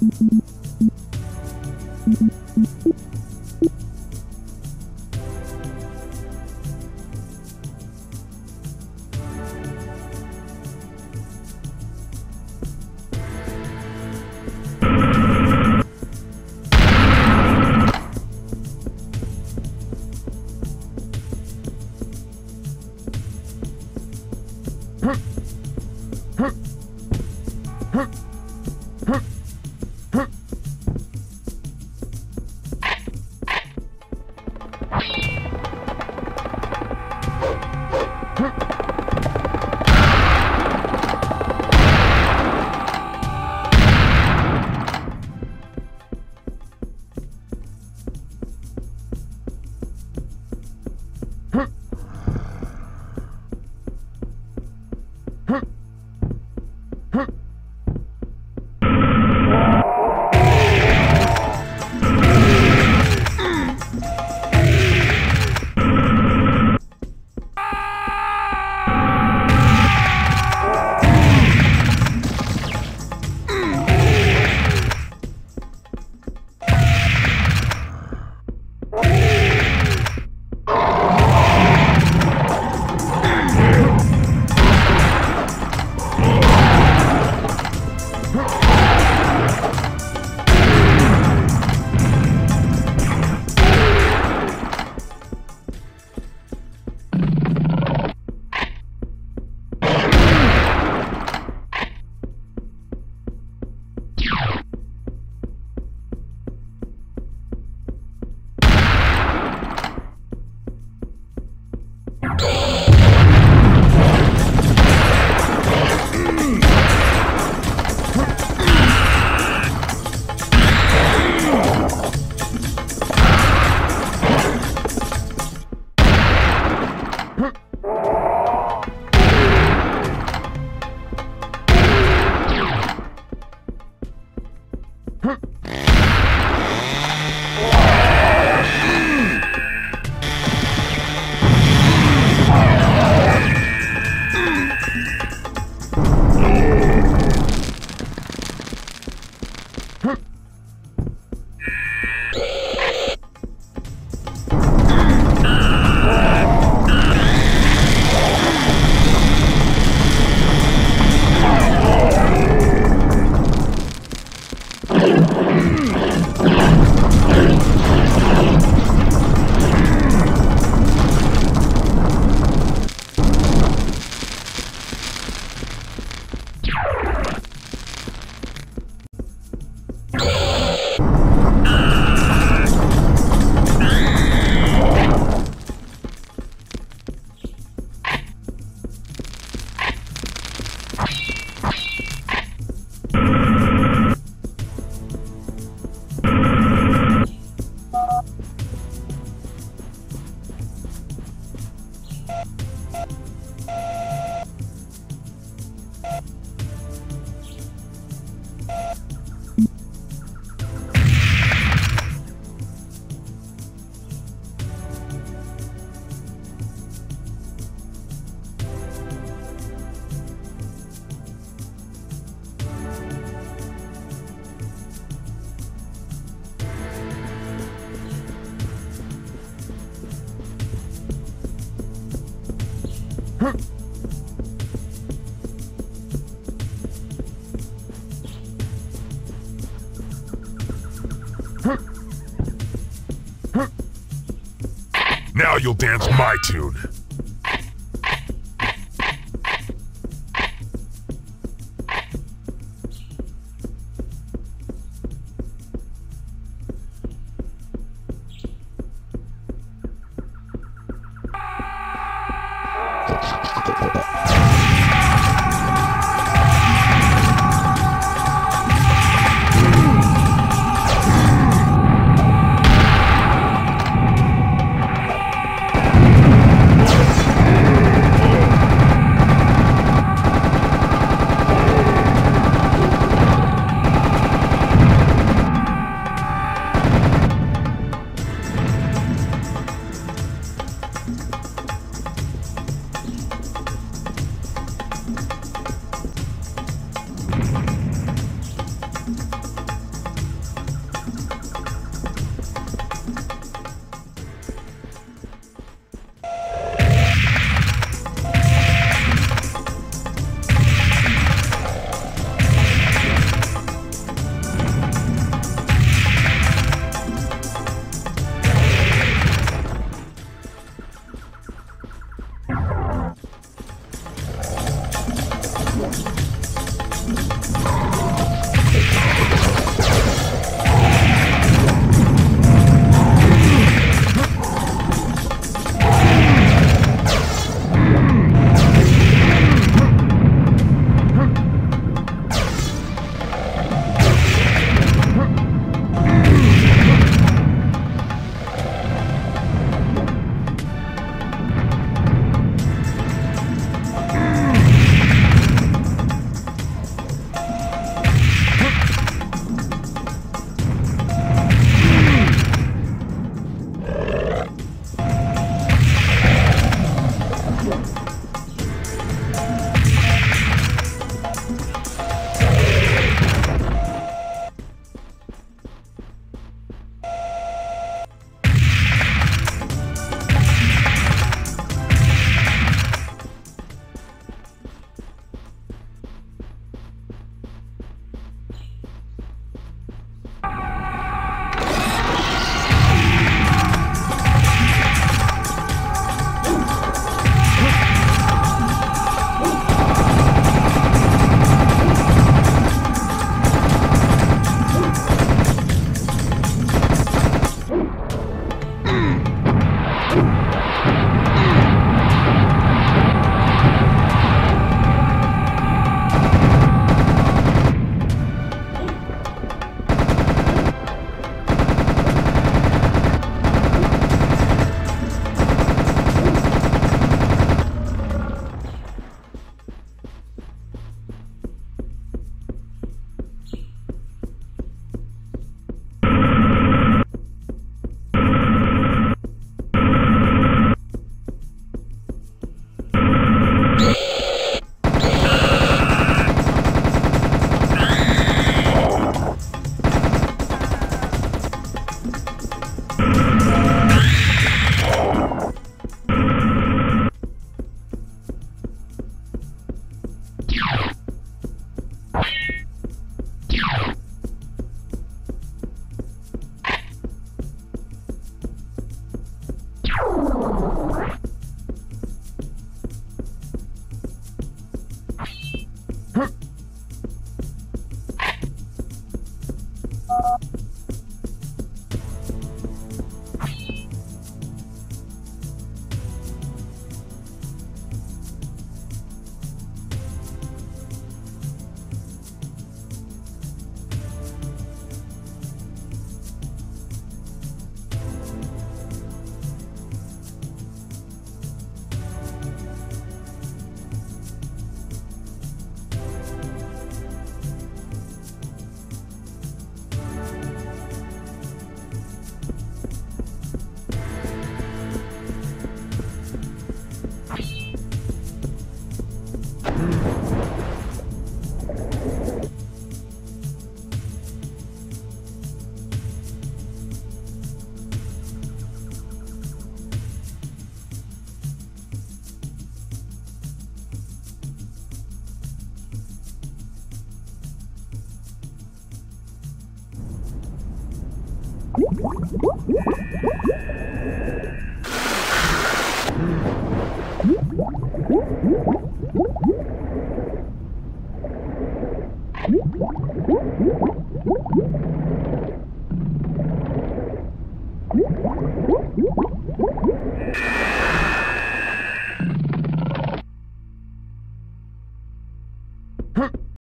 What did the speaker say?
Now Huh? You'll dance my tune. you えっ?